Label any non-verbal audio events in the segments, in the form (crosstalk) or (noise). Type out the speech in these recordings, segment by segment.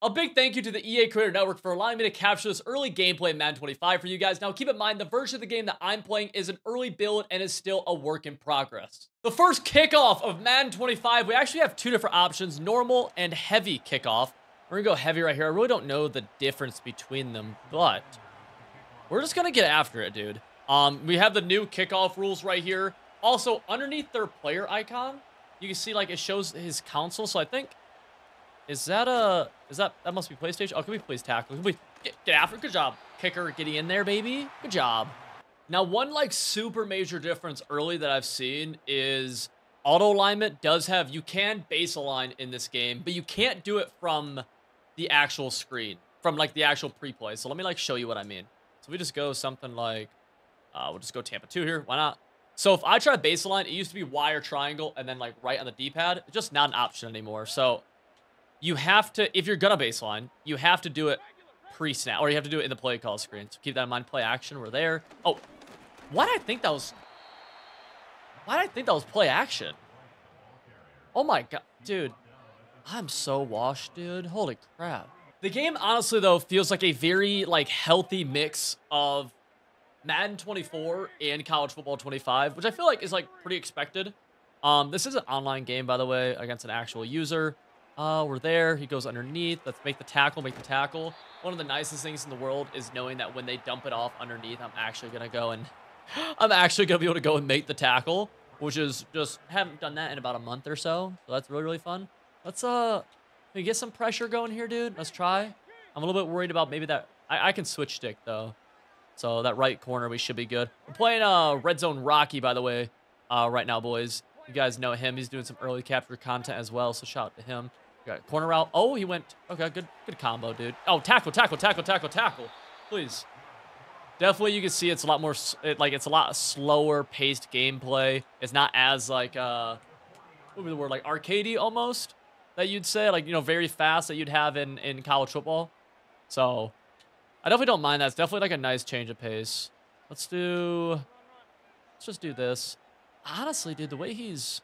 A big thank you to the EA Creator Network for allowing me to capture this early gameplay in Madden 25 for you guys. Now, keep in mind, the version of the game that I'm playing is an early build and is still a work in progress. The first kickoff of Madden 25, we actually have two different options, normal and heavy kickoff. We're gonna go heavy right here. I really don't know the difference between them, but we're just gonna get after it, dude. Um, we have the new kickoff rules right here. Also, underneath their player icon, you can see like it shows his console. So I think is that a is that that must be PlayStation? Oh, can we please tackle? Can we get, get after? Good job, kicker, getting in there, baby. Good job. Now, one like super major difference early that I've seen is auto alignment does have you can base align in this game, but you can't do it from the actual screen, from like the actual pre-play. So let me like show you what I mean. So we just go something like uh, we'll just go Tampa 2 here. Why not? So if I try base align, it used to be Y or triangle and then like right on the D-pad. It's just not an option anymore. So you have to, if you're gonna base align, you have to do it pre-snap, or you have to do it in the play call screen. So keep that in mind. Play action, we're there. Oh, why did I think that was, why did I think that was play action? Oh my god, dude. I'm so washed, dude. Holy crap. The game, honestly, though, feels like a very, like, healthy mix of Madden 24 and College Football 25, which I feel like is, like, pretty expected. Um, this is an online game, by the way, against an actual user. Uh, we're there. He goes underneath. Let's make the tackle, make the tackle. One of the nicest things in the world is knowing that when they dump it off underneath, I'm actually going to go and... (gasps) I'm actually going to be able to go and make the tackle, which is just... Haven't done that in about a month or so. So that's really, really fun. Let's, uh... Can get some pressure going here, dude? Let's try. I'm a little bit worried about maybe that... I, I can switch stick, though. So that right corner, we should be good. We're playing uh, Red Zone Rocky, by the way, uh, right now, boys. You guys know him. He's doing some early capture content as well, so shout out to him. Got corner route. Oh, he went. Okay, good good combo, dude. Oh, tackle, tackle, tackle, tackle, tackle. Please. Definitely, you can see it's a lot more, it, like, it's a lot slower paced gameplay. It's not as, like, uh, what would be the word, like, arcadey almost, that you'd say. Like, you know, very fast that you'd have in, in college football. So, I definitely don't mind that. It's definitely, like, a nice change of pace. Let's do, let's just do this. Honestly, dude, the way he's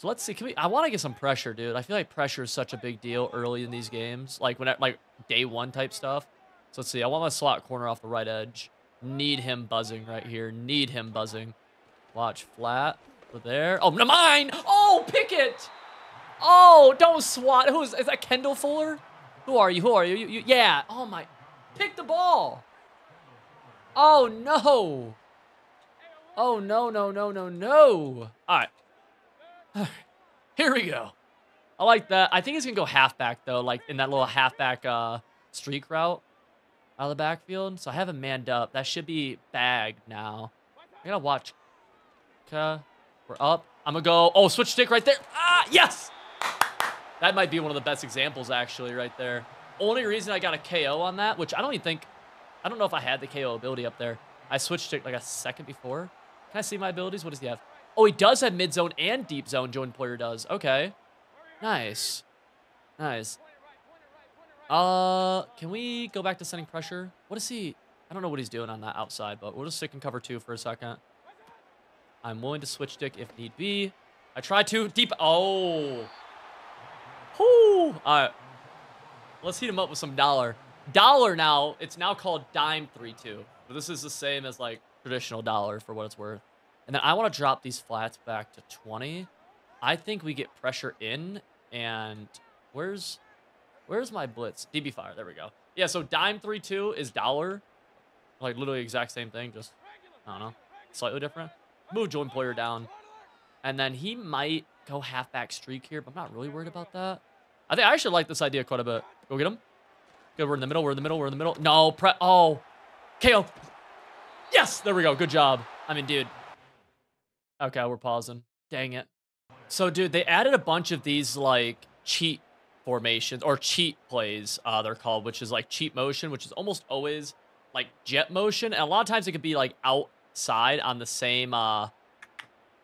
so let's see. Can we? I want to get some pressure, dude. I feel like pressure is such a big deal early in these games, like when like day one type stuff. So let's see. I want my slot corner off the right edge. Need him buzzing right here. Need him buzzing. Watch flat. We're there. Oh, no, mine. Oh, pick it. Oh, don't swat. Who's is that? Kendall Fuller? Who are you? Who are you? you, you yeah. Oh my. Pick the ball. Oh no. Oh no no no no no. All right. (sighs) Here we go. I like that. I think he's going to go halfback, though, like in that little halfback uh, streak route out of the backfield. So I have him manned up. That should be bagged now. I got to watch. Okay. We're up. I'm going to go. Oh, switch stick right there. Ah, yes. That might be one of the best examples, actually, right there. Only reason I got a KO on that, which I don't even think, I don't know if I had the KO ability up there. I switched stick like a second before. Can I see my abilities? What does he have? Oh, he does have mid zone and deep zone. Join player does. Okay. Nice. Nice. Uh, can we go back to sending pressure? What is he? I don't know what he's doing on that outside, but we'll just stick in cover two for a second. I'm willing to switch stick if need be. I try to deep. Oh. Whoo. All right. Let's heat him up with some dollar. Dollar now. It's now called dime three two. But this is the same as like traditional dollar for what it's worth. And then I want to drop these flats back to 20. I think we get pressure in. And where's where's my blitz? DB fire. There we go. Yeah, so dime 3-2 is dollar. Like literally exact same thing. Just, I don't know, slightly different. Move join player down. And then he might go halfback streak here, but I'm not really worried about that. I think I actually like this idea quite a bit. Go get him. Good, we're in the middle, we're in the middle, we're in the middle. No, pre- oh. KO. Yes, there we go. Good job. I mean, dude, Okay, we're pausing. Dang it. So, dude, they added a bunch of these, like, cheat formations, or cheat plays, uh, they're called, which is, like, cheat motion, which is almost always, like, jet motion. And a lot of times it could be, like, outside on the same, uh,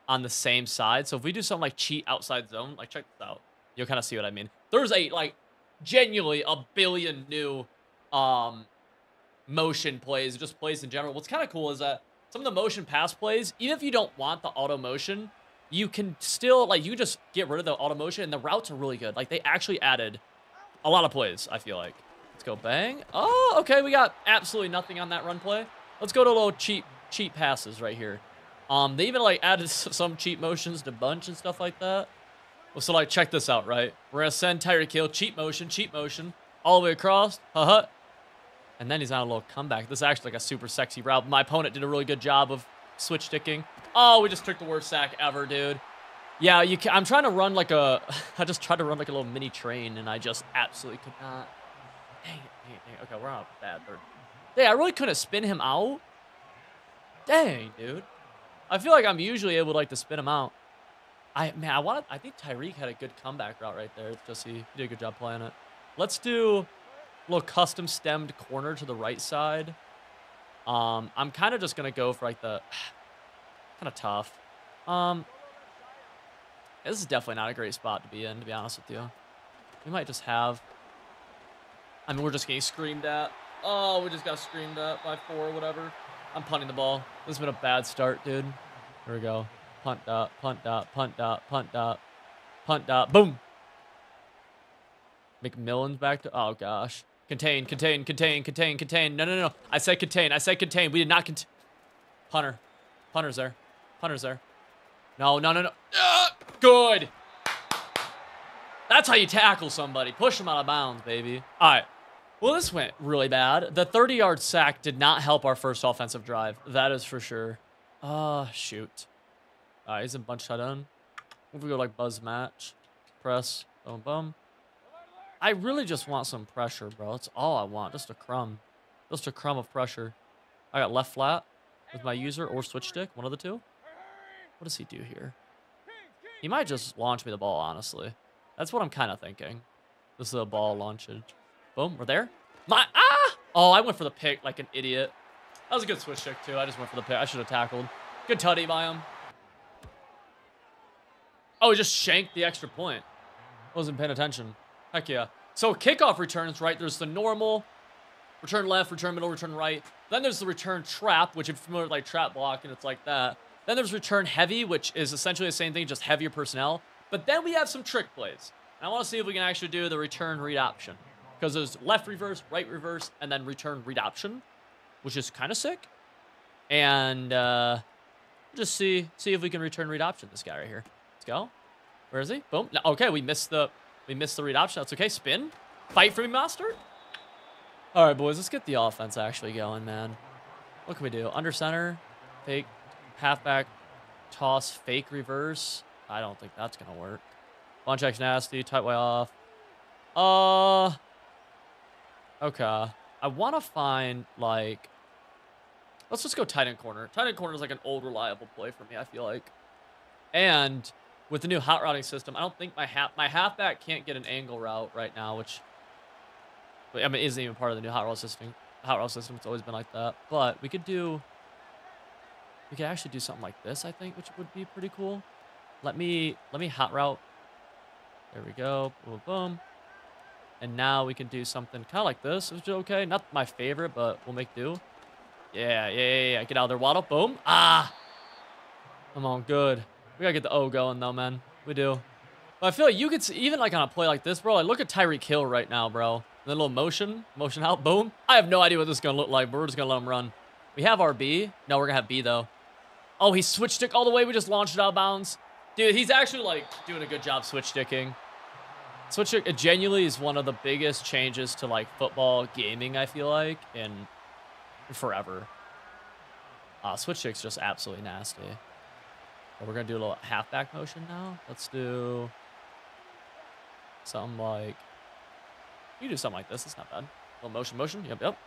on the same side. So if we do something like cheat outside zone, like, check this out. You'll kind of see what I mean. There's a, like, genuinely a billion new, um, motion plays, just plays in general. What's kind of cool is that some of the motion pass plays, even if you don't want the auto motion, you can still, like, you just get rid of the auto motion, and the routes are really good. Like, they actually added a lot of plays, I feel like. Let's go bang. Oh, okay, we got absolutely nothing on that run play. Let's go to a little cheap, cheap passes right here. Um, they even like (laughs) added some cheap motions to bunch and stuff like that. Well, so like, check this out, right? We're gonna send Tyreek Hill, cheap motion, cheap motion, all the way across, huh? And then he's on a little comeback. This is actually like a super sexy route. My opponent did a really good job of switch sticking. Oh, we just took the worst sack ever, dude. Yeah, you can, I'm trying to run like a... (laughs) I just tried to run like a little mini train, and I just absolutely could not. Dang it, dang it, dang it. Okay, we're on bad third. Dang, I really couldn't spin him out. Dang, dude. I feel like I'm usually able to, like, to spin him out. I Man, I wanted... I think Tyreek had a good comeback route right there. Just he, he did a good job playing it. Let's do little custom stemmed corner to the right side. Um, I'm kind of just going to go for, like, the... (sighs) kind of tough. Um, this is definitely not a great spot to be in, to be honest with you. We might just have... I mean, we're just getting screamed at. Oh, we just got screamed at by four or whatever. I'm punting the ball. This has been a bad start, dude. Here we go. Punt dot, punt dot, punt dot, punt dot, punt dot. Boom! McMillan's back to... Oh, gosh. Contain, contain, contain, contain, contain. No, no, no. I said contain. I said contain. We did not contain. Punter. Punter's there. Punter's there. No, no, no, no. Uh, good. That's how you tackle somebody. Push them out of bounds, baby. All right. Well, this went really bad. The 30-yard sack did not help our first offensive drive. That is for sure. Ah, uh, shoot. All right, he's in bunch shut in. If we go like buzz match, press, boom, boom. I really just want some pressure, bro. That's all I want. Just a crumb. Just a crumb of pressure. I got left flat with my user or switch stick, one of the two. What does he do here? He might just launch me the ball, honestly. That's what I'm kind of thinking. This is a ball launching. Boom, we're there. My, ah! Oh, I went for the pick like an idiot. That was a good switch stick, too. I just went for the pick. I should have tackled. Good tutty by him. Oh, he just shanked the extra point. Wasn't paying attention. Heck yeah. So kickoff returns, right? There's the normal, return left, return middle, return right. Then there's the return trap, which if you're familiar with like trap block, and it's like that. Then there's return heavy, which is essentially the same thing, just heavier personnel. But then we have some trick plays. And I want to see if we can actually do the return read option. Because there's left reverse, right reverse, and then return read option, which is kind of sick. And uh, just see see if we can return read option this guy right here. Let's go. Where is he? Boom. No, okay, we missed the we missed the read option. That's okay. Spin. Fight for me, master. All right, boys. Let's get the offense actually going, man. What can we do? Under center. Fake. Halfback. Toss. Fake reverse. I don't think that's going to work. Bunch X nasty. Tight way off. Uh. Okay. I want to find, like... Let's just go tight end corner. Tight end corner is like an old reliable play for me, I feel like. And with the new hot routing system, I don't think my half my halfback can't get an angle route right now, which I mean isn't even part of the new hot route system. Hot route system, it's always been like that. But we could do we could actually do something like this, I think, which would be pretty cool. Let me let me hot route. There we go. Boom boom. And now we can do something kind of like this, which is okay. Not my favorite, but we'll make do. Yeah, yeah, yeah, yeah. Get out of there, Waddle. Boom. Ah. Come on, good. We gotta get the O going though, man. We do. But I feel like you could see, even like on a play like this, bro. Like look at Tyreek Hill right now, bro. The little motion, motion out, boom. I have no idea what this is gonna look like, but we're just gonna let him run. We have our B. No, we're gonna have B though. Oh, he switched stick all the way. We just launched it out bounds. Dude, he's actually like doing a good job switch sticking. Switch stick genuinely is one of the biggest changes to like football gaming, I feel like, in forever. Uh, switch stick's just absolutely nasty. We're going to do a little halfback motion now. Let's do something like... You do something like this. It's not bad. A little motion, motion. Yep, yep.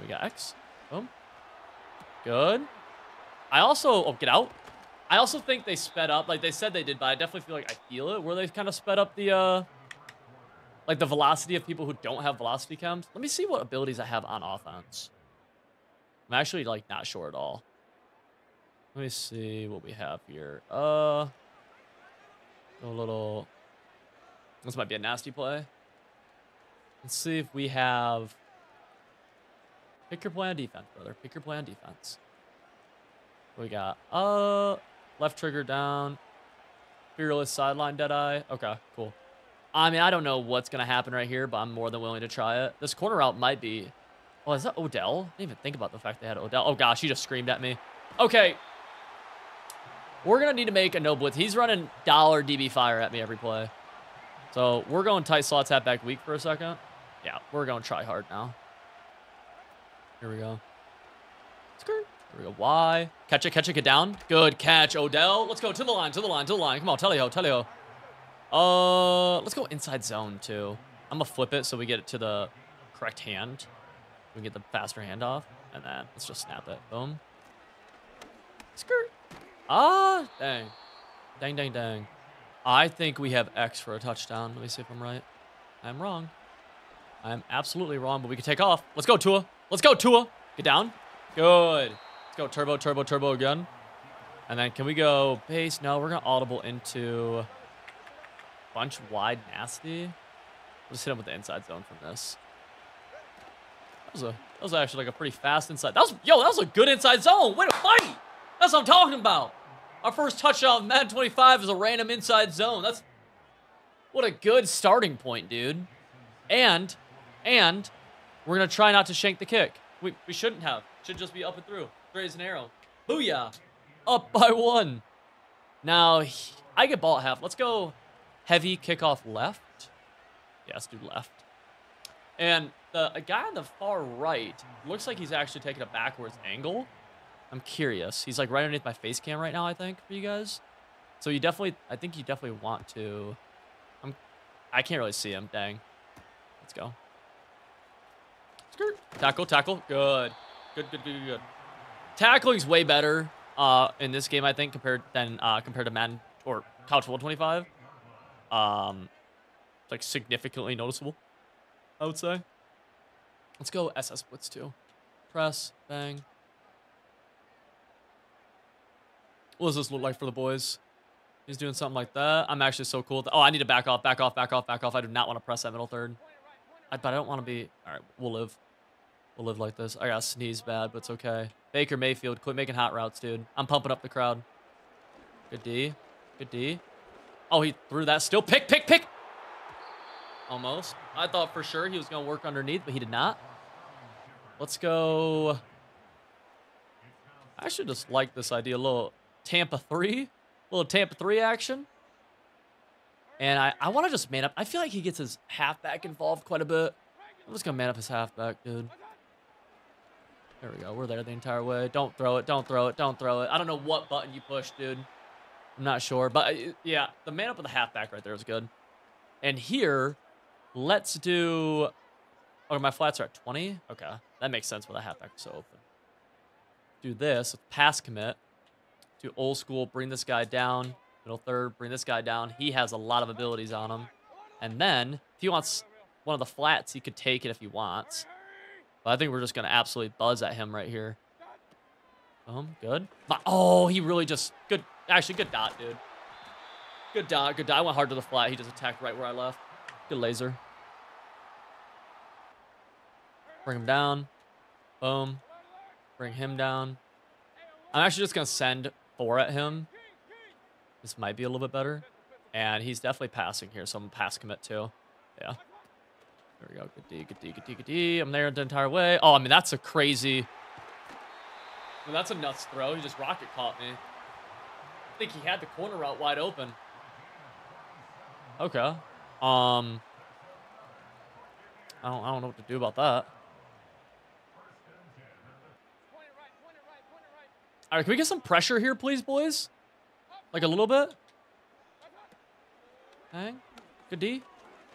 We got X. Boom. Good. I also... Oh, get out. I also think they sped up. Like, they said they did, but I definitely feel like I feel it. Where they kind of sped up the... uh Like, the velocity of people who don't have velocity chems. Let me see what abilities I have on offense. I'm actually, like, not sure at all. Let me see what we have here. Uh, a little. This might be a nasty play. Let's see if we have. Pick your play on defense, brother. Pick your play on defense. We got? Uh, left trigger down. Fearless sideline dead eye. Okay, cool. I mean, I don't know what's going to happen right here, but I'm more than willing to try it. This corner route might be... Oh, is that Odell? I didn't even think about the fact they had Odell. Oh, gosh, he just screamed at me. Okay. We're going to need to make a no blitz. He's running dollar DB fire at me every play. So we're going tight slots halfback weak for a second. Yeah, we're going to try hard now. Here we go. Skirt. Here we go. Y. Catch it, catch it, get down. Good catch, Odell. Let's go to the line, to the line, to the line. Come on, Telio, Telio. Uh, let's go inside zone, too. I'm going to flip it so we get it to the correct hand. We get the faster handoff. And then let's just snap it. Boom. Skirt. Ah, dang. Dang, dang, dang. I think we have X for a touchdown. Let me see if I'm right. I'm wrong. I'm absolutely wrong, but we can take off. Let's go, Tua. Let's go, Tua. Get down. Good. Let's go turbo, turbo, turbo again. And then can we go base? No, we're going to audible into bunch wide nasty. We'll just hit him with the inside zone from this. That was, a, that was actually like a pretty fast inside. That was, yo, that was a good inside zone. Way to fight. That's what I'm talking about. Our first touchdown, Madden 25, is a random inside zone. That's what a good starting point, dude. And, and we're gonna try not to shank the kick. We we shouldn't have. Should just be up and through. Raise an arrow. Booyah! Up by one. Now I get ball at half. Let's go heavy kickoff left. Let's do left. And the a guy on the far right looks like he's actually taking a backwards angle. I'm curious. He's like right underneath my face cam right now, I think, for you guys. So you definitely, I think you definitely want to, I'm, I can't really see him, dang. Let's go. Skirt. Tackle, tackle, good. Good, good, good, good. Tackling's way better uh, in this game, I think, compared than uh, compared to Madden or College Football 25. Um, like significantly noticeable, I would say. Let's go SS Blitz 2. Press, bang. What does this look like for the boys? He's doing something like that. I'm actually so cool. Oh, I need to back off, back off, back off, back off. I do not want to press that middle third. I, but I don't want to be... All right, we'll live. We'll live like this. I got to sneeze bad, but it's okay. Baker Mayfield, quit making hot routes, dude. I'm pumping up the crowd. Good D. Good D. Oh, he threw that still. Pick, pick, pick. Almost. I thought for sure he was going to work underneath, but he did not. Let's go... I should just like this idea a little Tampa 3. A little Tampa 3 action. And I, I want to just man up. I feel like he gets his halfback involved quite a bit. I'm just going to man up his halfback, dude. There we go. We're there the entire way. Don't throw it. Don't throw it. Don't throw it. I don't know what button you push, dude. I'm not sure. But, uh, yeah, the man up with the halfback right there is good. And here, let's do... Oh, my flats are at 20? Okay. That makes sense with the halfback so open. Do this. Pass commit to old school, bring this guy down, middle third, bring this guy down. He has a lot of abilities on him. And then, if he wants one of the flats, he could take it if he wants. But I think we're just going to absolutely buzz at him right here. Um, good. Oh, he really just, good, actually, good dot, dude. Good dot, good dot. I went hard to the flat. He just attacked right where I left. Good laser. Bring him down. Boom. Bring him down. I'm actually just going to send four at him. This might be a little bit better. And he's definitely passing here, so I'm pass commit too. Yeah. There we go. Good D, good D, good D, good D. I'm there the entire way. Oh, I mean, that's a crazy... That's a nuts throw. He just rocket caught me. I think he had the corner route wide open. Okay. Um... I don't, I don't know what to do about that. All right, can we get some pressure here, please, boys? Like a little bit? Hang. Good D.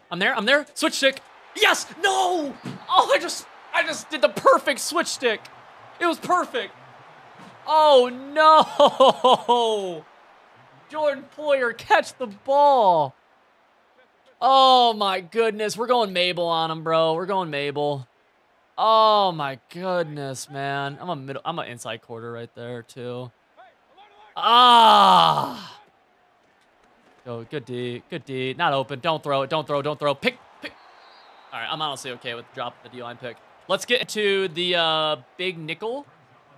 I'm there. I'm there. Switch stick. Yes. No. Oh, I just, I just did the perfect switch stick. It was perfect. Oh no. (laughs) Jordan Poyer, catch the ball. Oh my goodness. We're going Mabel on him, bro. We're going Mabel. Oh my goodness, man. I'm a middle I'm an inside quarter right there too. Ah. Go, good D. Good D. Not open. Don't throw it. Don't throw. Don't throw. Pick. Pick. All right, I'm honestly okay with dropping the D-line pick. Let's get to the uh, big nickel.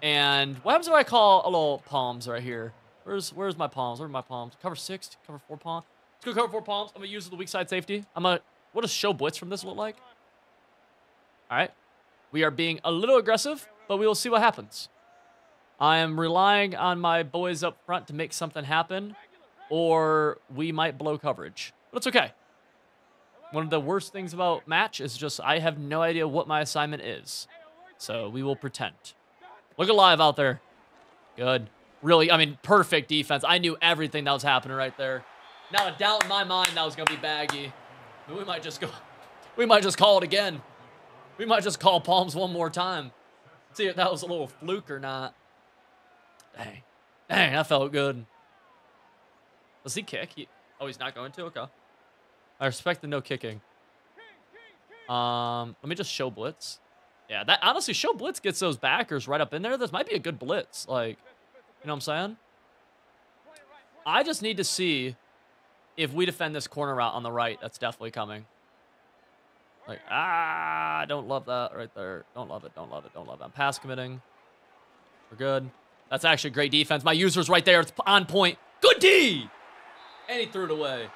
And what happens if I call a little palms right here? Where's where's my palms? Where are my palms? Cover six, cover four palms. Let's go cover four palms. I'm gonna use the weak side safety. I'm gonna. What does show blitz from this look like? All right. We are being a little aggressive, but we will see what happens. I am relying on my boys up front to make something happen, or we might blow coverage. But it's okay. One of the worst things about match is just I have no idea what my assignment is. So we will pretend. Look alive out there. Good. Really, I mean, perfect defense. I knew everything that was happening right there. Not a doubt in my mind that was going to be baggy. We might just go, we might just call it again. We might just call palms one more time. See if that was a little fluke or not. Dang. Dang, that felt good. Does he kick? He, oh, he's not going to? Okay. I respect the no kicking. Um, let me just show blitz. Yeah, that honestly, show blitz gets those backers right up in there. This might be a good blitz. Like, you know what I'm saying? I just need to see if we defend this corner route on the right. That's definitely coming. Like, ah, I don't love that right there. Don't love it. Don't love it. Don't love it. I'm pass committing. We're good. That's actually great defense. My user's right there. It's on point. Good D! And he threw it away.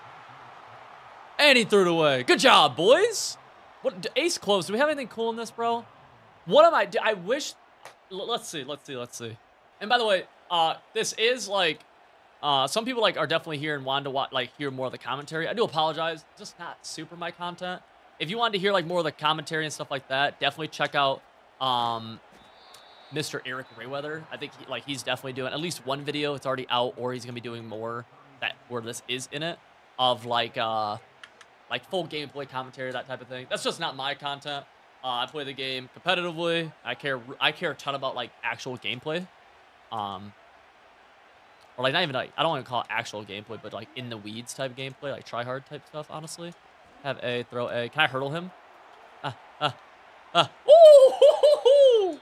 And he threw it away. Good job, boys. What ace close? Do we have anything cool in this, bro? What am I? I wish. Let's see. Let's see. Let's see. And by the way, uh, this is like, uh, some people like are definitely here and want to watch, like hear more of the commentary. I do apologize. Just not super my content. If you wanted to hear like more of the commentary and stuff like that, definitely check out um, Mr. Eric Rayweather. I think he, like he's definitely doing at least one video. It's already out, or he's gonna be doing more that where this is in it of like uh like full gameplay commentary, that type of thing. That's just not my content. Uh, I play the game competitively. I care I care a ton about like actual gameplay. Um or like not even like I don't want to call it actual gameplay, but like in the weeds type gameplay, like try hard type stuff, honestly. Have A, throw A. Can I hurdle him? Ah, ah, ah. Ooh!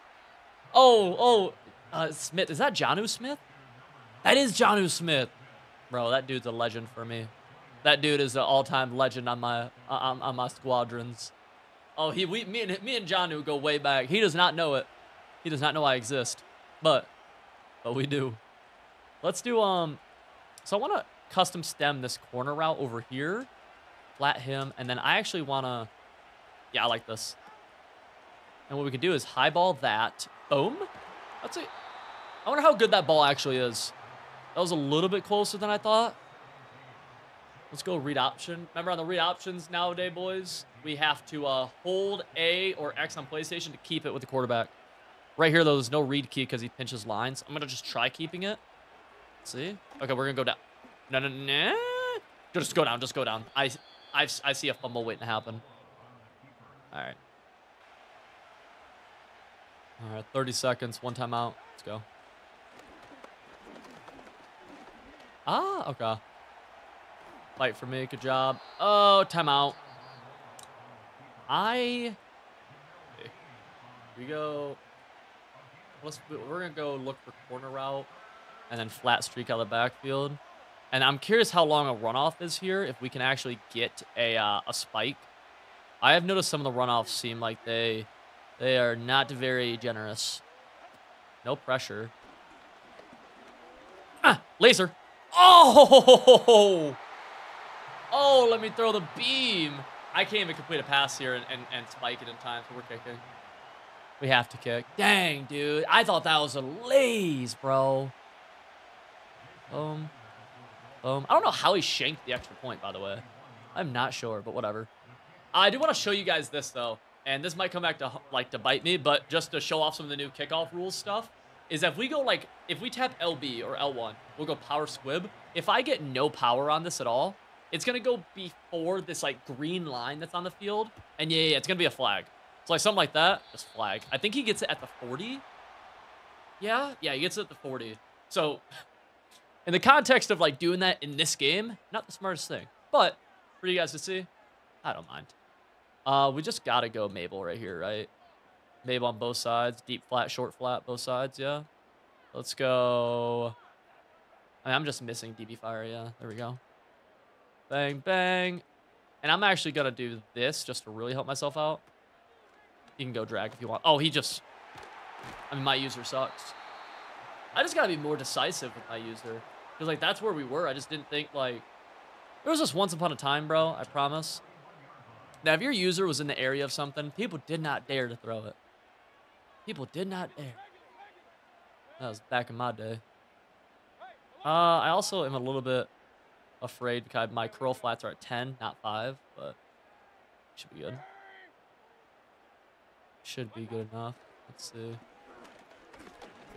Oh, oh, uh, Smith. Is that Jonnu Smith? That is Jonnu Smith. Bro, that dude's a legend for me. That dude is an all-time legend on my on, on my squadrons. Oh, he we me and me and Jonnu go way back. He does not know it. He does not know I exist. But but we do. Let's do um so I want to custom stem this corner route over here. Flat him and then I actually want to Yeah, I like this. And what we can do is highball that. Boom. That's it. I wonder how good that ball actually is. That was a little bit closer than I thought. Let's go read option. Remember on the read options nowadays, boys, we have to uh, hold A or X on PlayStation to keep it with the quarterback. Right here, though, there's no read key because he pinches lines. I'm going to just try keeping it. Let's see? Okay, we're going to go down. No, no, no. Just go down. Just go down. I, I, I see a fumble waiting to happen. All right. All right, 30 seconds, one timeout. Let's go. Ah, okay. Fight for me, good job. Oh, timeout. I... We go... Let's, we're going to go look for corner route and then flat streak out of the backfield. And I'm curious how long a runoff is here, if we can actually get a, uh, a spike. I have noticed some of the runoffs seem like they they are not very generous. No pressure. Ah, laser. Oh! Oh, let me throw the beam. I can't even complete a pass here and, and, and spike it in time, so we're kicking. We have to kick. Dang, dude. I thought that was a laze, bro. Boom. Boom. I don't know how he shanked the extra point, by the way. I'm not sure, but whatever. I do want to show you guys this, though and this might come back to like to bite me, but just to show off some of the new kickoff rules stuff, is if we go like, if we tap LB or L1, we'll go power squib. If I get no power on this at all, it's going to go before this like green line that's on the field. And yeah, yeah, it's going to be a flag. So like something like that, just flag. I think he gets it at the 40. Yeah, yeah, he gets it at the 40. So in the context of like doing that in this game, not the smartest thing, but for you guys to see, I don't mind. Uh, we just gotta go Mabel right here, right? Mabel on both sides. Deep flat, short flat, both sides, yeah. Let's go. I mean, I'm just missing DB fire, yeah. There we go. Bang, bang. And I'm actually gonna do this just to really help myself out. You can go drag if you want. Oh, he just... I mean, my user sucks. I just gotta be more decisive with my user. Because, like, that's where we were. I just didn't think, like... There was just once upon a time, bro, I promise. Now, if your user was in the area of something, people did not dare to throw it. People did not dare. That was back in my day. Uh, I also am a little bit afraid because my curl flats are at 10, not 5, but should be good. Should be good enough. Let's see.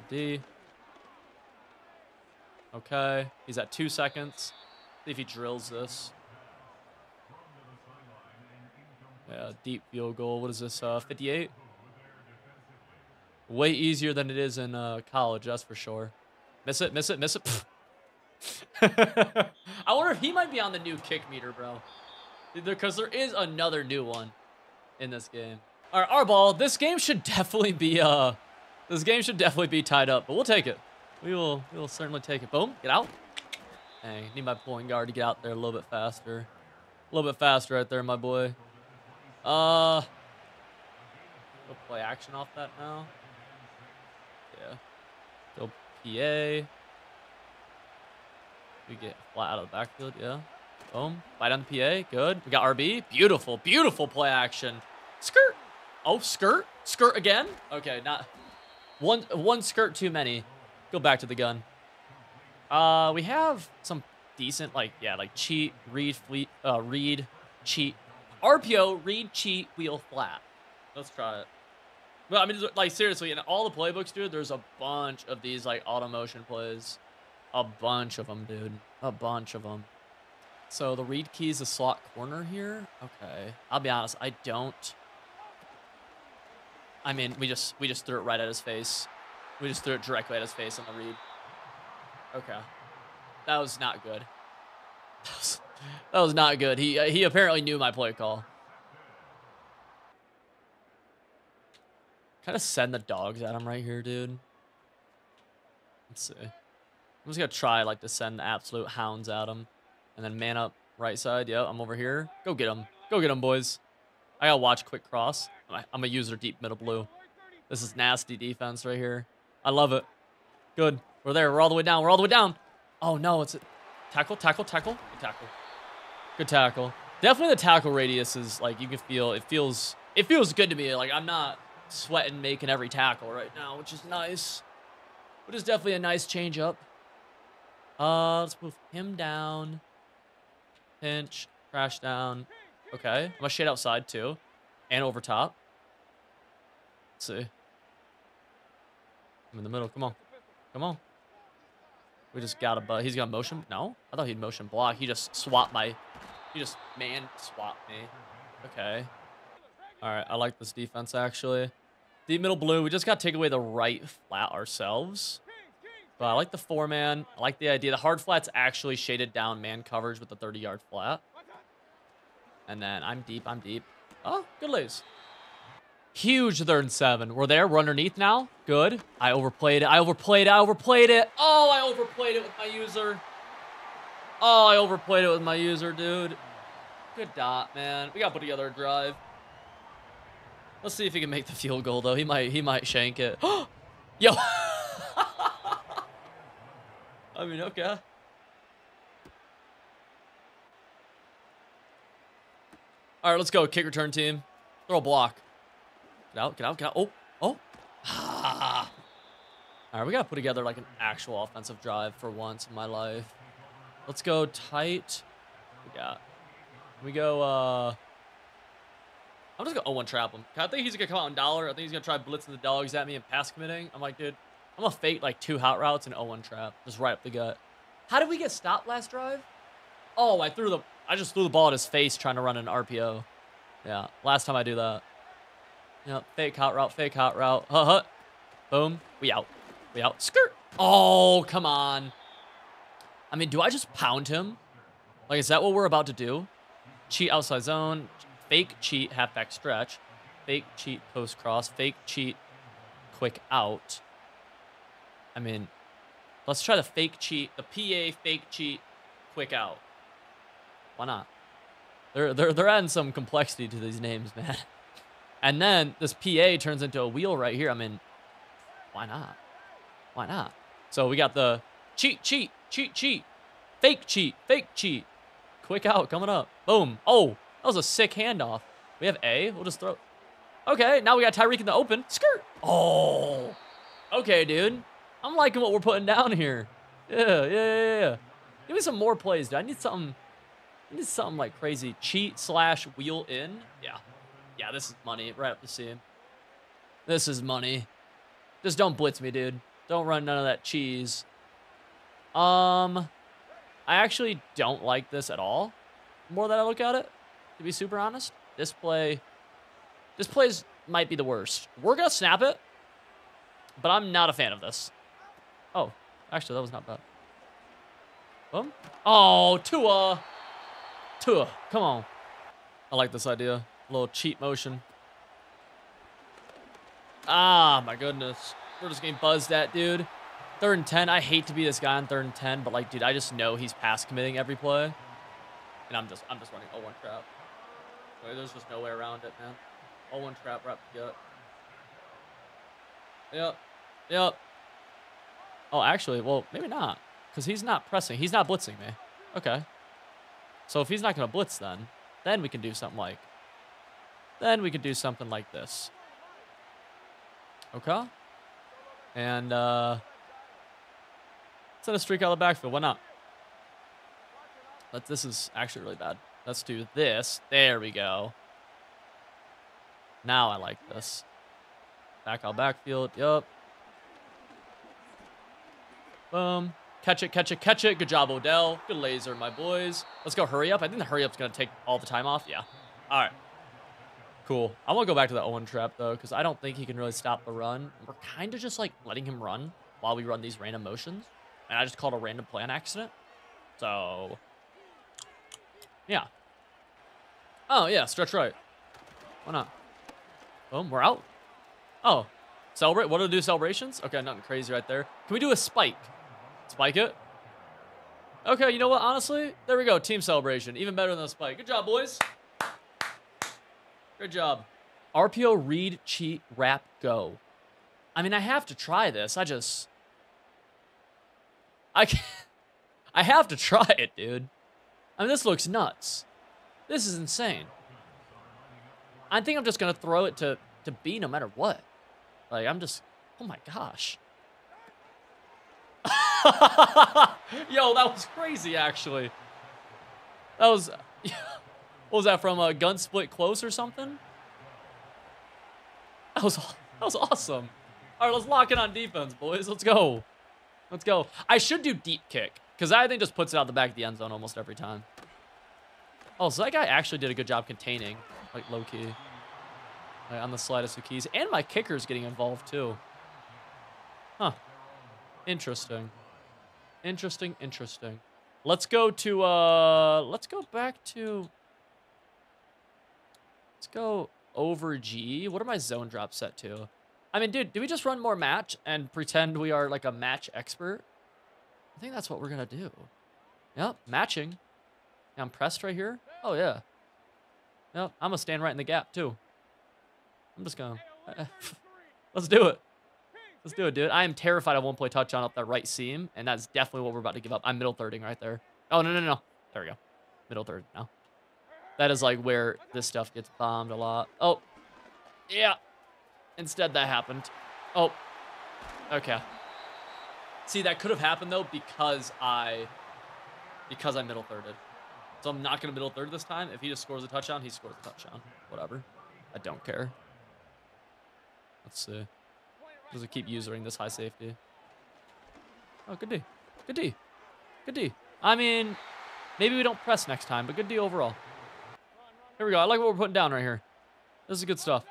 D. Okay, he's at two seconds. See if he drills this. Yeah, deep field goal. What is this? Uh, 58. Way easier than it is in uh, college, that's for sure. Miss it, miss it, miss it. (laughs) I wonder if he might be on the new kick meter, bro. Because there is another new one in this game. All right, our ball. This game should definitely be uh, this game should definitely be tied up, but we'll take it. We will, we will certainly take it. Boom, get out. Hey, need my point guard to get out there a little bit faster. A little bit faster right there, my boy. Uh, we'll play action off that now. Yeah. Go PA. We get flat out of the backfield, yeah. Boom. Fight on the PA. Good. We got RB. Beautiful, beautiful play action. Skirt. Oh, skirt. Skirt again. Okay, not one one skirt too many. Go back to the gun. Uh, we have some decent, like, yeah, like cheat, read, fleet, uh, read, cheat, RPO, read, cheat, wheel, flat. Let's try it. Well, I mean, like, seriously, in all the playbooks, dude, there's a bunch of these, like, auto motion plays. A bunch of them, dude. A bunch of them. So the read key is the slot corner here. Okay. I'll be honest, I don't. I mean, we just we just threw it right at his face. We just threw it directly at his face on the read. Okay. That was not good. That was, (laughs) that was not good. He uh, he apparently knew my play call. Kind of send the dogs at him right here, dude. Let's see. I'm just gonna try like to send absolute hounds at him. And then man up right side. Yep, I'm over here. Go get him. Go get him, boys. I gotta watch quick cross. I'm a user deep middle blue. This is nasty defense right here. I love it. Good. We're there. We're all the way down. We're all the way down. Oh, no. It's a tackle, tackle, tackle. Good tackle. Good tackle. Definitely the tackle radius is like you can feel it feels it feels good to me. Like I'm not sweating making every tackle right now, which is nice. But it's definitely a nice change up. Uh let's move him down. Pinch, crash down. Okay. I'm gonna shade outside too. And over top. Let's see. I'm in the middle. Come on. Come on. We just got a but he's got motion. No? I thought he'd motion block. He just swapped my he just man swapped me. Okay. Alright, I like this defense actually. Deep middle blue. We just gotta take away the right flat ourselves. But I like the four man. I like the idea. The hard flat's actually shaded down man coverage with the 30 yard flat. And then I'm deep, I'm deep. Oh, good lose. Huge third and seven. We're there. We're underneath now. Good. I overplayed it. I overplayed it. I overplayed it. Oh, I overplayed it with my user. Oh, I overplayed it with my user, dude. Good dot, man. We got to put together a drive. Let's see if he can make the field goal, though. He might he might shank it. (gasps) Yo. (laughs) I mean, okay. All right, let's go. Kick return team. Throw a block. Get out, get out, get out. Oh, oh. (sighs) All right, we got to put together like an actual offensive drive for once in my life. Let's go tight. We got. We go, uh. I'm just going to 0-1 trap him. I think he's going to come out in dollar. I think he's going to try blitzing the dogs at me and pass committing. I'm like, dude, I'm going to fake like two hot routes and 0-1 trap. Just right up the gut. How did we get stopped last drive? Oh, I threw the I just threw the ball at his face trying to run an RPO. Yeah, last time I do that. Yep, fake hot route, fake hot route. Huh, huh. Boom. We out. We out. Skirt. Oh, come on. I mean, do I just pound him? Like, is that what we're about to do? Cheat outside zone. Fake cheat halfback stretch. Fake cheat post cross. Fake cheat quick out. I mean, let's try the fake cheat. The PA fake cheat quick out. Why not? They're, they're, they're adding some complexity to these names, (laughs) man. And then this PA turns into a wheel right here. I mean, why not? Why not? So we got the cheat, cheat, cheat, cheat, fake cheat, fake cheat, quick out coming up. Boom. Oh, that was a sick handoff. We have A. We'll just throw. Okay, now we got Tyreek in the open. Skirt. Oh. Okay, dude. I'm liking what we're putting down here. Yeah, yeah, yeah, yeah. Give me some more plays, dude. I need something. I need something like crazy. Cheat slash wheel in. Yeah. Yeah, this is money right up the seam. This is money. Just don't blitz me, dude. Don't run none of that cheese. Um, I actually don't like this at all. More that I look at it, to be super honest, this play, this plays might be the worst. We're gonna snap it, but I'm not a fan of this. Oh, actually, that was not bad. Boom. Oh, Tua. Tua, come on. I like this idea. Little cheat motion. Ah, my goodness. We're just getting buzzed at, dude. Third and 10. I hate to be this guy on third and 10, but like, dude, I just know he's pass committing every play. And I'm just, I'm just running 0-1 trap. There's just no way around it, man. 0-1 trap right gut. Yep. Yep. Oh, actually, well, maybe not. Because he's not pressing. He's not blitzing me. Okay. So if he's not going to blitz then, then we can do something like, then we could do something like this. Okay. And, uh, send a streak out of the backfield. Why not? But this is actually really bad. Let's do this. There we go. Now I like this. Back out backfield. Yup. Boom. Catch it, catch it, catch it. Good job, Odell. Good laser, my boys. Let's go hurry up. I think the hurry up's going to take all the time off. Yeah. All right. Cool. I want to go back to the 0-1 trap, though, because I don't think he can really stop the run. We're kind of just, like, letting him run while we run these random motions. And I just called a random plan accident. So, yeah. Oh, yeah, stretch right. Why not? Boom, we're out. Oh, celebrate. What do we do, celebrations? Okay, nothing crazy right there. Can we do a spike? Spike it? Okay, you know what? Honestly, there we go. Team celebration. Even better than a spike. Good job, boys. Good job. RPO, read, cheat, wrap, go. I mean, I have to try this. I just... I (laughs) can't... I have to try it, dude. I mean, this looks nuts. This is insane. I think I'm just going to throw it to, to B no matter what. Like, I'm just... Oh, my gosh. (laughs) Yo, that was crazy, actually. That was... (laughs) What was that from a gun split close or something? That was that was awesome. All right, let's lock in on defense, boys. Let's go. Let's go. I should do deep kick because I think just puts it out the back of the end zone almost every time. Oh, so that guy actually did a good job containing, like low key, like, on the slightest of keys, and my kicker's getting involved too. Huh. Interesting. Interesting. Interesting. Let's go to uh. Let's go back to. Let's go over G. What are my zone drops set to? I mean, dude, do we just run more match and pretend we are like a match expert? I think that's what we're going to do. Yep, matching. I'm pressed right here. Oh, yeah. Yep, I'm going to stand right in the gap, too. I'm just going (laughs) to... Let's do it. Let's do it, dude. I am terrified I won't play touchdown up that right seam, and that's definitely what we're about to give up. I'm middle thirding right there. Oh, no, no, no. There we go. Middle third now. That is like where this stuff gets bombed a lot. Oh, yeah. Instead, that happened. Oh, okay. See, that could have happened though because I, because I middle thirded. So I'm not gonna middle third this time. If he just scores a touchdown, he scores a touchdown. Whatever. I don't care. Let's see. Does it keep using this high safety? Oh, good D. Good D. Good D. I mean, maybe we don't press next time, but good D overall. Here we go. I like what we're putting down right here. This is good stuff.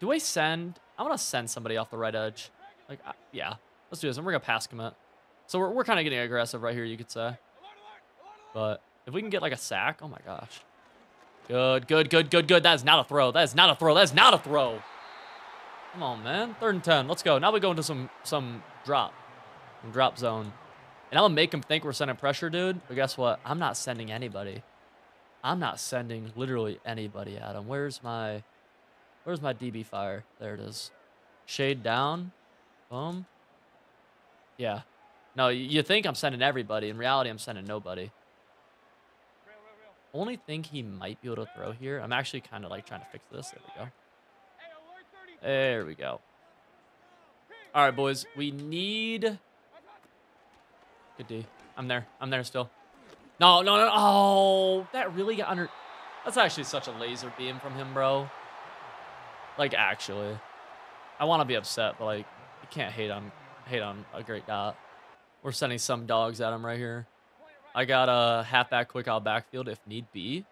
Do I send? I want to send somebody off the right edge. Like, uh, yeah. Let's do this. I'm going to pass commit. So we're, we're kind of getting aggressive right here, you could say. But if we can get like a sack, oh my gosh. Good, good, good, good, good. That is not a throw. That is not a throw. That is not a throw. Come on, man. Third and 10. Let's go. Now we go into some some drop. Some drop zone. And I'm going to make him think we're sending pressure, dude. But guess what? I'm not sending anybody. I'm not sending literally anybody at him. Where's my, where's my DB fire? There it is. Shade down. Boom. Yeah. No, you think I'm sending everybody. In reality, I'm sending nobody. only think he might be able to throw here. I'm actually kind of like trying to fix this. There we go. There we go. All right, boys. We need... Good D. I'm there. I'm there still. No, no, no. Oh, that really got under... That's actually such a laser beam from him, bro. Like, actually. I want to be upset, but, like, you can't hate on hate on a great dot. We're sending some dogs at him right here. I got a halfback quick out backfield if need be.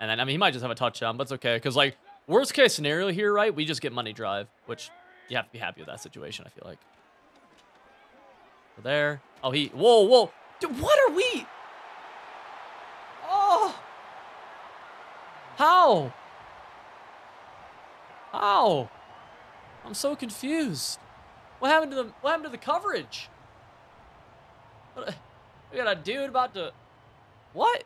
And then, I mean, he might just have a touchdown, but it's okay. Because, like, worst case scenario here, right? We just get money drive, which you have to be happy with that situation, I feel like. There. Oh, he... Whoa, whoa. Dude, what are we... Oh. How? How? I'm so confused. What happened to the what happened to the coverage? We got a dude about to What?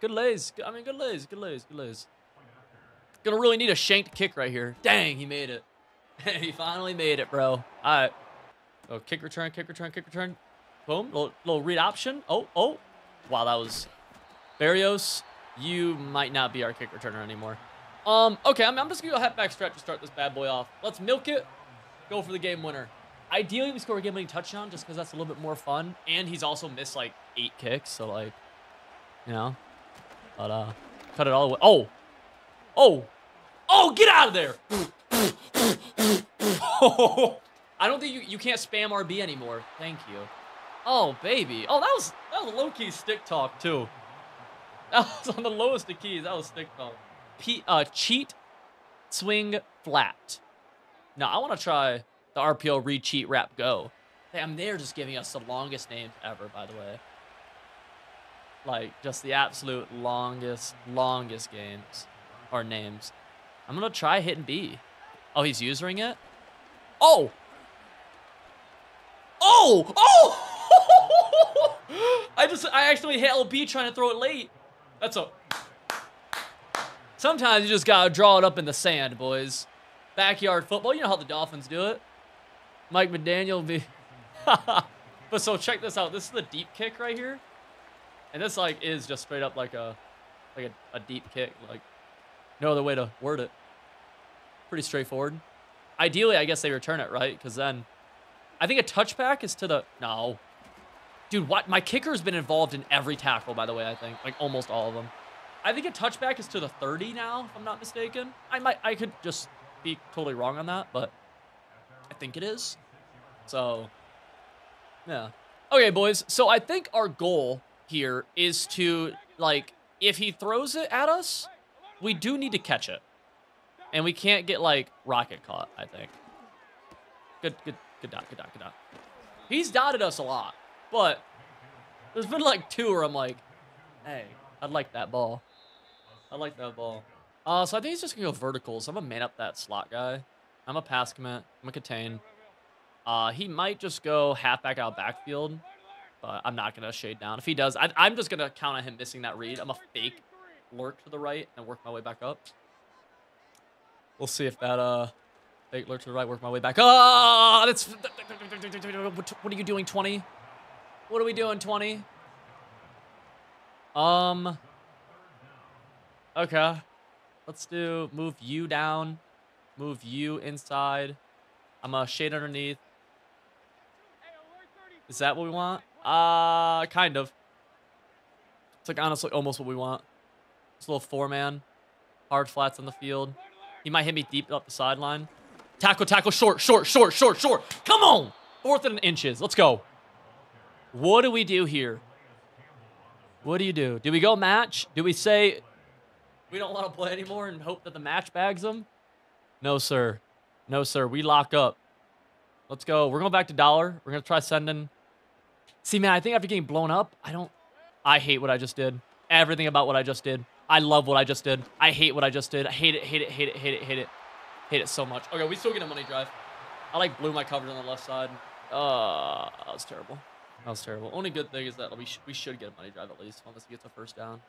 Good lays. I mean good lays, good lays, good lays. Gonna really need a shanked kick right here. Dang, he made it. (laughs) he finally made it, bro. Alright. Oh, kick return, kick return, kick return. Boom. Little, little read option. Oh, oh. Wow, that was Berrios. You might not be our kick returner anymore. Um, okay, I'm, I'm just gonna go halfback stretch to start this bad boy off. Let's milk it. Go for the game winner. Ideally, we score a game-winning touchdown just because that's a little bit more fun. And he's also missed like eight kicks, so like, you know. But uh, cut it all away. Oh, oh, oh! Get out of there! (laughs) I don't think you you can't spam RB anymore. Thank you. Oh baby. Oh that was that was a low key stick talk too. (laughs) That was on the lowest of keys. That was stick talk. P uh, cheat, swing, flat. Now, I want to try the RPO re-cheat wrap, go. Damn, they're just giving us the longest names ever, by the way. Like, just the absolute longest, longest games or names. I'm going to try hitting B. Oh, he's using it? Oh! Oh! Oh! (laughs) I just, I actually hit LB trying to throw it late. That's a, Sometimes you just gotta draw it up in the sand, boys. Backyard football. You know how the Dolphins do it. Mike McDaniel be. (laughs) but so check this out. This is the deep kick right here, and this like is just straight up like a like a, a deep kick. Like no other way to word it. Pretty straightforward. Ideally, I guess they return it right because then I think a touchback is to the no. Dude, what? My kicker's been involved in every tackle, by the way. I think like almost all of them. I think a touchback is to the 30 now, if I'm not mistaken. I might, I could just be totally wrong on that, but I think it is. So, yeah. Okay, boys. So I think our goal here is to, like, if he throws it at us, we do need to catch it. And we can't get, like, rocket caught, I think. Good, good, good dot, good dot, good dot. He's dotted us a lot, but there's been, like, two where I'm like, hey, I'd like that ball. I like that ball. Uh, so I think he's just gonna go verticals. I'm gonna man up that slot guy. I'm a pass commit. I'm gonna contain. Uh, he might just go halfback out backfield, but I'm not gonna shade down. If he does, I, am just gonna count on him missing that read. I'm a fake lurk to the right and work my way back up. We'll see if that uh fake lurk to the right, work my way back. Oh, that's what are you doing, 20? What are we doing, 20? Um. Okay. Let's do move you down. Move you inside. I'm gonna shade underneath. Is that what we want? Uh, kind of. It's like honestly almost what we want. A little four-man. Hard flats on the field. He might hit me deep up the sideline. Tackle, tackle, short, short, short, short, short. Come on! Fourth and inches. Let's go. What do we do here? What do you do? Do we go match? Do we say we don't want to play anymore and hope that the match bags them? No, sir. No, sir. We lock up. Let's go. We're going back to dollar. We're going to try sending. See, man, I think after getting blown up, I don't. I hate what I just did. Everything about what I just did. I love what I just did. I hate what I just did. I hate it, hate it, hate it, hate it, hate it. Hate it so much. Okay, we still get a money drive. I like blew my coverage on the left side. Uh, that was terrible. That was terrible. Only good thing is that we, sh we should get a money drive at least unless he gets a first down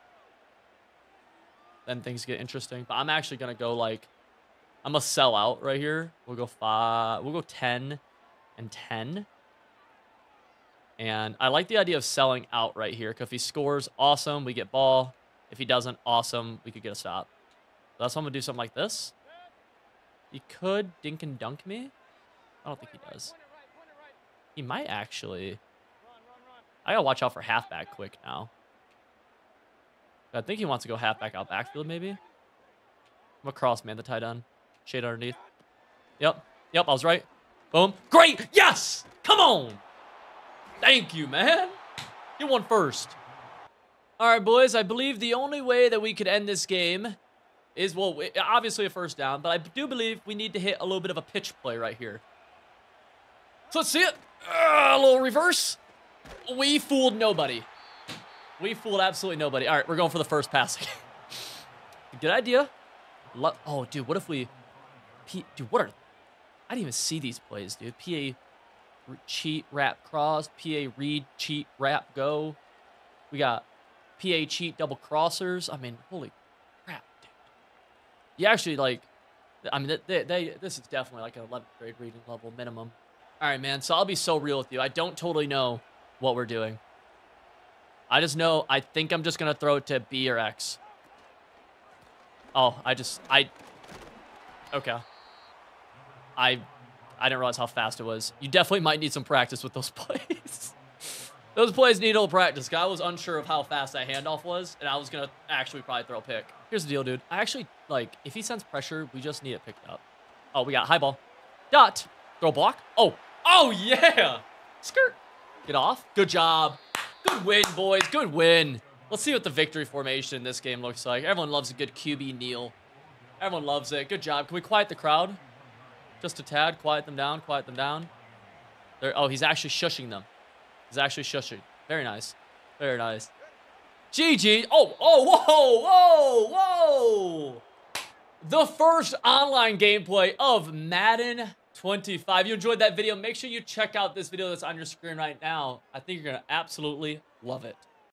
then things get interesting. But I'm actually gonna go like I'm gonna sell out right here. We'll go five. We'll go ten and ten. And I like the idea of selling out right here. Because if he scores, awesome, we get ball. If he doesn't, awesome, we could get a stop. So that's why I'm going to do something like this. He could dink and dunk me. I don't think he does. He might actually. I gotta watch out for halfback quick now. I think he wants to go halfback out backfield, maybe. I'm a cross man, the tight end. Shade underneath. Yep. Yep, I was right. Boom. Great. Yes. Come on. Thank you, man. You won first. All right, boys. I believe the only way that we could end this game is, well, obviously a first down, but I do believe we need to hit a little bit of a pitch play right here. So let's see it. Uh, a little reverse. We fooled nobody. We fooled absolutely nobody. All right, we're going for the first pass. (laughs) Good idea. oh, dude, what if we... P dude, what are... I didn't even see these plays, dude. PA cheat, wrap, cross. PA read, cheat, wrap, go. We got PA cheat, double crossers. I mean, holy crap, dude. You actually, like... I mean, they, they, this is definitely like an 11th grade reading level minimum. All right, man. So I'll be so real with you. I don't totally know what we're doing. I just know I think I'm just going to throw it to B or X. Oh, I just... I... Okay. I... I didn't realize how fast it was. You definitely might need some practice with those (laughs) plays. those plays need a little practice. Guy was unsure of how fast that handoff was, and I was going to actually probably throw a pick. Here's the deal, dude. I actually, like, if he sends pressure, we just need it picked up. Oh, we got high ball. Dot. Throw block. Oh, Oh, yeah. Skirt. Get off. Good job. Good win, boys. Good win. Let's see what the victory formation in this game looks like. Everyone loves a good QB kneel. Everyone loves it. Good job. Can we quiet the crowd? Just a tad. Quiet them down. Quiet them down. There. Oh, he's actually shushing them. He's actually shushing. Very nice. Very nice. GG. Oh, oh, whoa, whoa, whoa. The first online gameplay of Madden 25. You enjoyed that video, make sure you check out this video that's on your screen right now. I think you're going to absolutely love it.